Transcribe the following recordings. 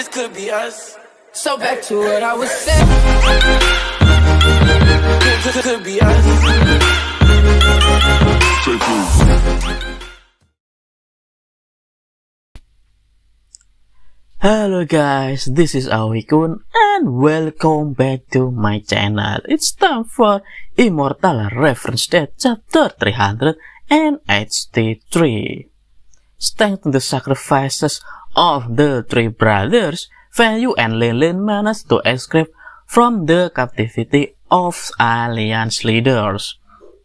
this could be us. So back to what I was saying. Could, could, could be us. Hello guys, this is Awi Kun and welcome back to my channel. It's time for Immortal Reference Dead chapter 383. Thanks to the sacrifices of the three brothers, Yu and Lin Lin managed to escape from the captivity of Alliance leaders.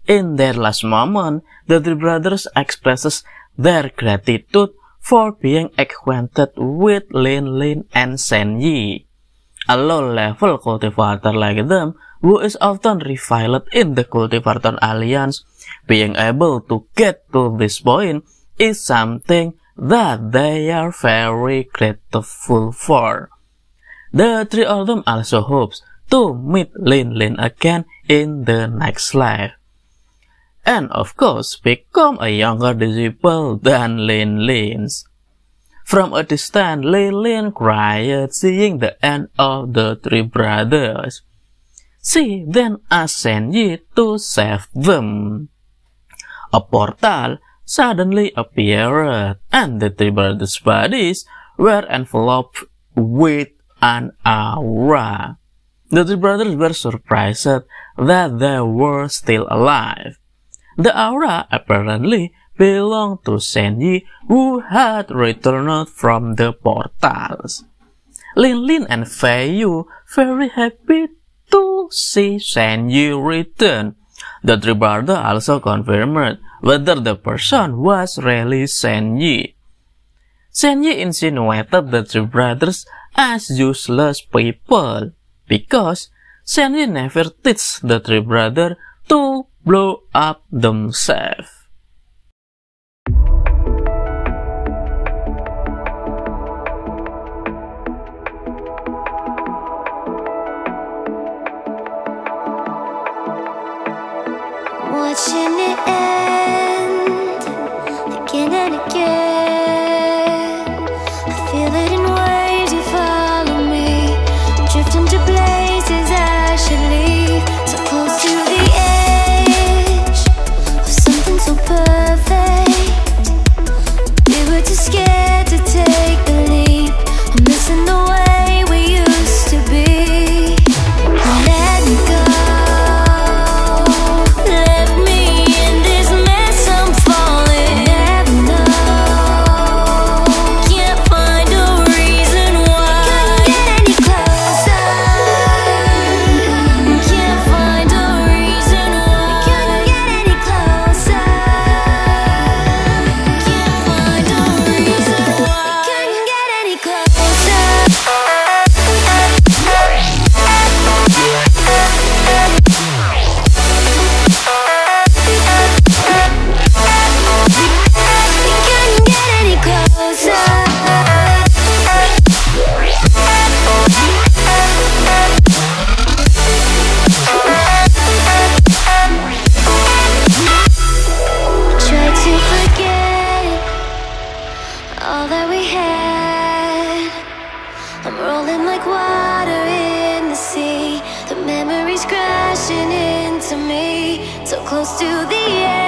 In their last moment, the three brothers expresses their gratitude for being acquainted with Lin Lin and Sen Yi. A low-level cultivator like them, who is often reviled in the cultivator alliance, being able to get to this point is something that they are very grateful for. The three of them also hopes to meet Lin Lin again in the next life. And of course, become a younger disciple than Lin Lin's. From a distance, Lin Lin cried, seeing the end of the three brothers. She then asked Sen Yi to save them. A portal suddenly appeared, and the three brothers' bodies were enveloped with an aura. The three brothers were surprised that they were still alive. The aura apparently belonged to Senji who had returned from the portals. Lin Lin and Fei Yu very happy to see Senji return. The three brothers also confirmed whether the person was really Senji. Senji insinuated the three brothers as useless people because Senji never teach the three brothers to blow up themselves. to me, so close to the edge.